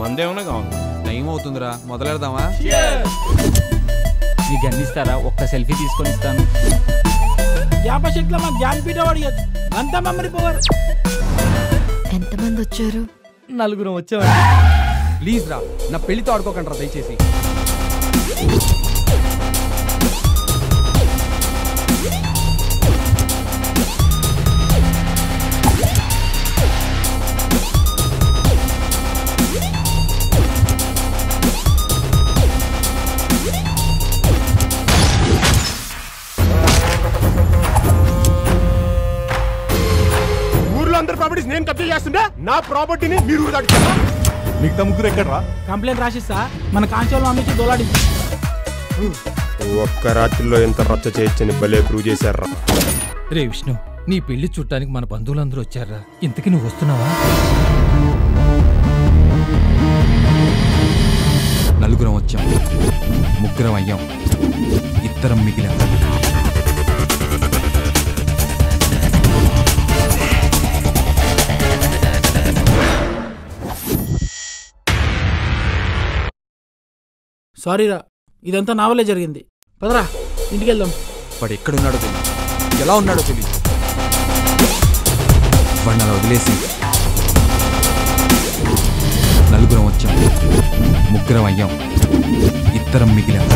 మందేమన్నా కావాలి. టైం అవుతుందిరా మొదలెడదామా మీకు అందిస్తారా ఒక్క సెల్ఫీ తీసుకొని ఇస్తాను. అంతా పవర్ ఎంతమంది వచ్చారు నలుగురం వచ్చామండి. ప్లీజ్ రా నా పెళ్ళితో ఆడుకోకండి రా దయచేసి. అందరి ప్రాపర్టీస్ నేను కబ్జా చేస్తుంటే నా ప్రాపర్టీని మీరు దాటుతారా మిగతా ముగ్గురు ఎక్కడరా? కంప్లైంట్ రాసిస్తా. మన కాంచోళ్ళు అమ్మించి దోలాడి. ఒక్క రాత్రిలో ఎంత రచ్చ చేయొచ్చని భలే ప్రూవ్ చేశారా రే విష్ణు నీ పెళ్ళి చుట్టానికి మన బంధువులందరూ వచ్చారా ఇంతకి నువ్వు వస్తున్నావా? నలుగురం వచ్చాం. ముగ్గురం అయ్యాం. ఇద్దరం మిగిలాం. సారీరా ఇదంతా నా వల్లే జరిగింది. పదరా ఇంటికి వెళ్దాం వాడు ఎక్కడున్నాడో తెలియదు ఎలా ఉన్నాడో తెలియదు వాడిని అలా వదిలేసి నలుగురం వచ్చాం. ముగ్గురం అయ్యాం. ఇద్దరం మిగిలాం.